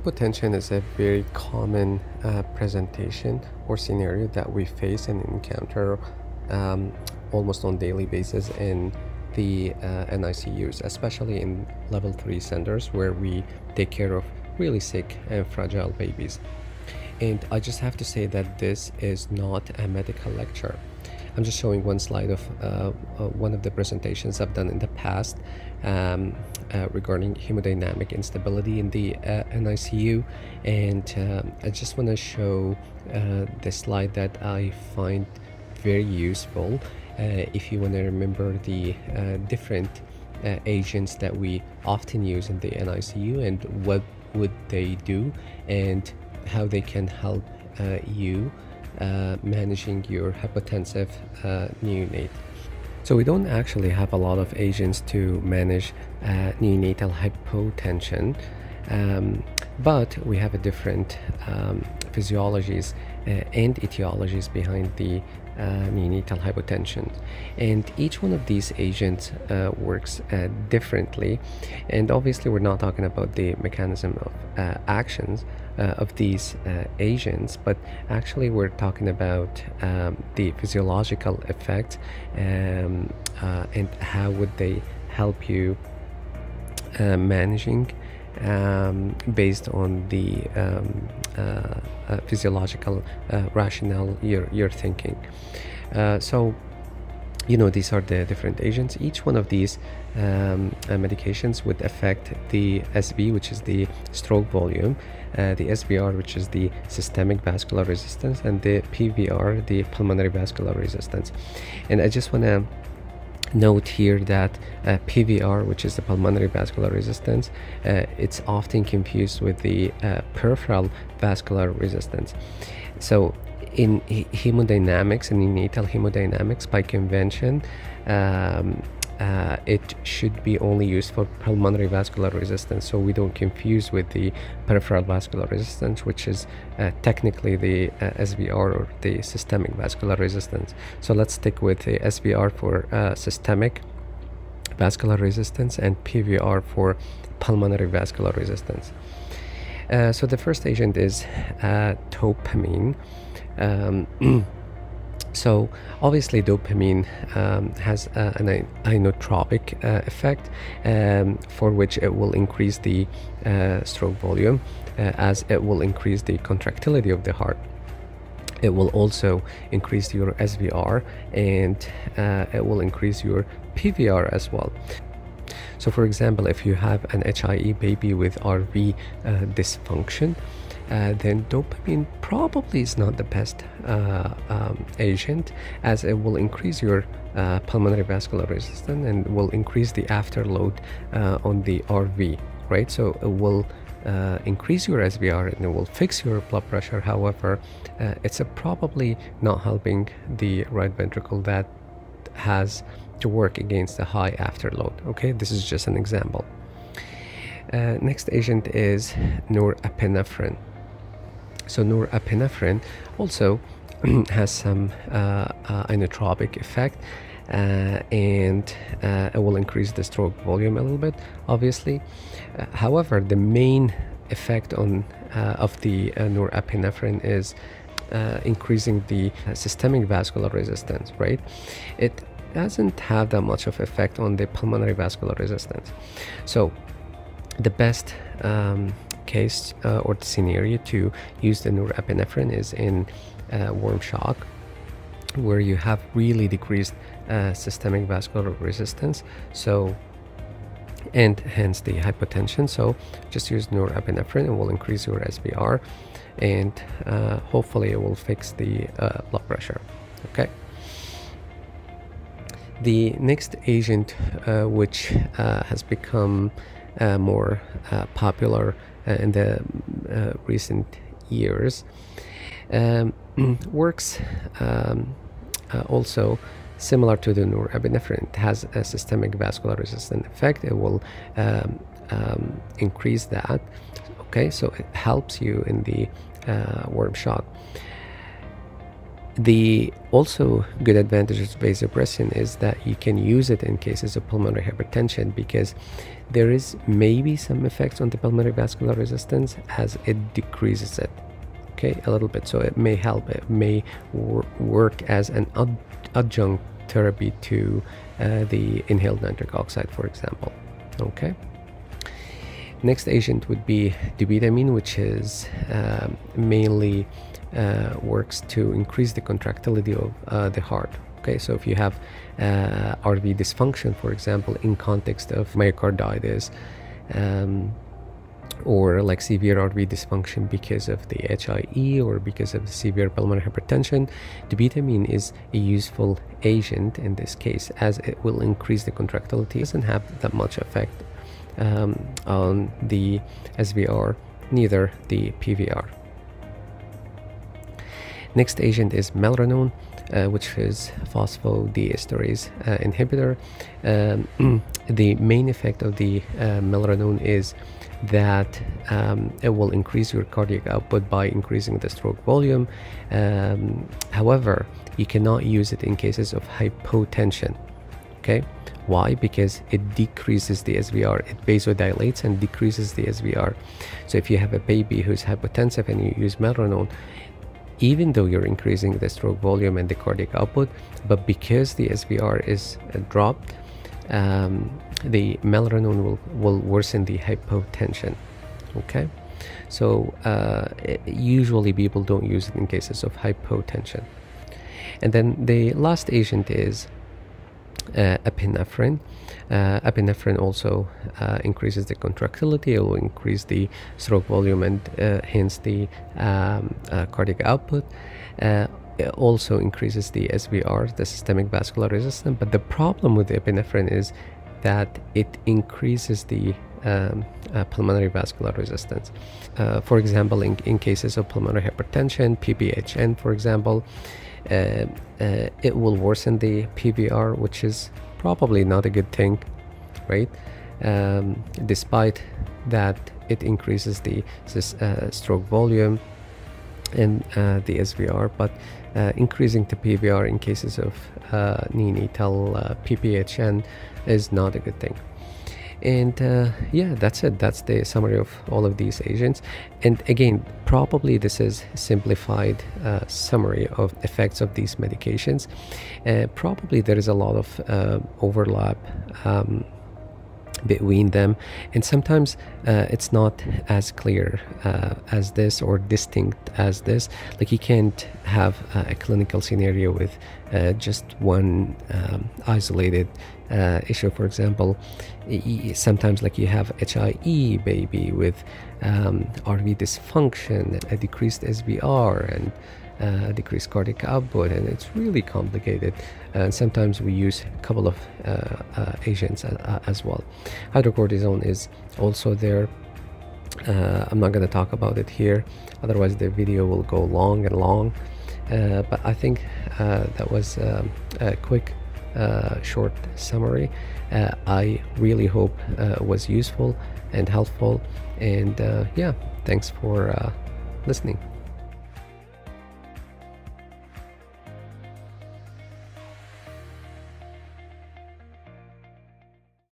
hypotension is a very common uh, presentation or scenario that we face and encounter um, almost on daily basis in the uh, NICUs, especially in level 3 centers where we take care of really sick and fragile babies. And I just have to say that this is not a medical lecture. I'm just showing one slide of uh, uh, one of the presentations I've done in the past um, uh, regarding hemodynamic instability in the uh, NICU and um, I just want to show uh, the slide that I find very useful uh, if you want to remember the different agents that we often use in the NICU and what would they do and how they can help you uh, managing your hypotensive uh, neonate. So we don't actually have a lot of agents to manage uh, neonatal hypotension, um, but we have a different um, physiologies uh, and etiologies behind the uh, neonatal hypotension. And each one of these agents works differently. And obviously, we're not talking about the mechanism of actions of these uh, agents, but actually, we're talking about um, the physiological effects um, and how would they help you managing um, based on the um, uh, uh, physiological uh, rationale you're, you're thinking. Uh, so, you know, these are the different agents. Each one of these um, uh, medications would affect the SV, which is the stroke volume, uh, the SVR, which is the systemic vascular resistance, and the PVR, the pulmonary vascular resistance. And I just want to note here that uh, PVR, which is the pulmonary vascular resistance, uh, it's often confused with the uh, peripheral vascular resistance. So in hemodynamics and in neonatal hemodynamics, by convention, um, uh, it should be only used for pulmonary vascular resistance. So we don't confuse with the peripheral vascular resistance which is uh, technically the uh, SVR or the systemic vascular resistance. So let's stick with the SVR for uh, systemic vascular resistance and PVR for pulmonary vascular resistance. Uh, so the first agent is uh, dopamine um, So obviously dopamine um, has uh, an inotropic uh, effect um, for which it will increase the uh, stroke volume uh, as it will increase the contractility of the heart. It will also increase your SVR and uh, it will increase your PVR as well. So for example, if you have an HIE baby with RV uh, dysfunction, uh, then dopamine probably is not the best uh, um, agent as it will increase your uh, pulmonary vascular resistance and will increase the afterload uh, on the RV, right? So it will uh, increase your SVR and it will fix your blood pressure. However, uh, it's probably not helping the right ventricle that has to work against the high afterload. Okay, this is just an example. next agent is norepinephrine. So norepinephrine also has some uh, uh, inotropic effect uh, and uh, it will increase the stroke volume a little bit obviously. Uh, however the main effect on uh, of the norepinephrine is increasing the systemic vascular resistance right? It doesn't have that much of effect on the pulmonary vascular resistance. So the best um, case uh, or the scenario to use the norepinephrine is in uh, warm shock where you have really decreased uh, systemic vascular resistance so and hence the hypotension. So just use norepinephrine it will increase your SVR and uh, hopefully it will fix the uh, blood pressure okay? The next agent uh, which has become more popular uh, in the uh, recent years um, works um, uh, also similar to the norepinephrine. It has a systemic vascular resistant effect. It will um, um, increase that. Okay, so it helps you in the uh, warm shock. The also good advantage of vasopressin is that you can use it in cases of pulmonary hypertension because there is maybe some effects on the pulmonary vascular resistance as it decreases it okay a little bit. So it may help. It may wor work as an ad adjunct therapy to uh, the inhaled nitric oxide for example okay next agent would be dobutamine which is uh, mainly uh, works to increase the contractility of uh, the heart okay so if you have uh, rv dysfunction for example in context of myocarditis um, or like severe RV dysfunction because of the HIE or because of severe pulmonary hypertension, dobutamine is a useful agent in this case as it will increase the contractility. It doesn't have that much effect um, on the SVR, neither the PVR. Next agent is milrinone, uh, which is phosphodiesterase uh, inhibitor. Um, the main effect of the uh, is that um, it will increase your cardiac output by increasing the stroke volume. Um, however, you cannot use it in cases of hypotension. Okay, why? Because it decreases the SVR, it vasodilates and decreases the SVR. So if you have a baby who's hypotensive and you use milrinone, even though you're increasing the stroke volume and the cardiac output, but because the SVR is uh, dropped, um, the milrinone will, will worsen the hypotension. Okay, so uh, usually people don't use it in cases of hypotension. And then the last agent is epinephrine. Uh, epinephrine also uh, increases the contractility, it will increase the stroke volume and uh, hence the um, uh, cardiac output. Uh, it also increases the SVR, the systemic vascular resistance. But the problem with epinephrine is that it increases the um, uh, pulmonary vascular resistance. Uh, for example, in, in, cases of pulmonary hypertension, PPHN, for example, uh, uh, it will worsen the PVR, which is probably not a good thing, right? Um, despite that, it increases the uh, stroke volume and uh, the SVR, but increasing the PVR in cases of neonatal PPHN is not a good thing. And uh, yeah, that's it. That's the summary of all of these agents. And again, probably this is simplified uh, summary of effects of these medications. probably there is a lot of overlap. Um, between them. And sometimes uh, it's not as clear uh, as this or distinct as this. Like you can't have uh, a clinical scenario with uh, just one um, isolated uh, issue. For example sometimes like you have HIE baby with um, RV dysfunction a decreased SVR and uh, decrease cardiac output and it's really complicated. And sometimes we use a couple of uh, uh, agents uh, as well. Hydrocortisone is also there. Uh, I'm not going to talk about it here otherwise the video will go long and long. Uh, but I think that was um, a quick short summary. I really hope was useful and helpful. And yeah thanks for listening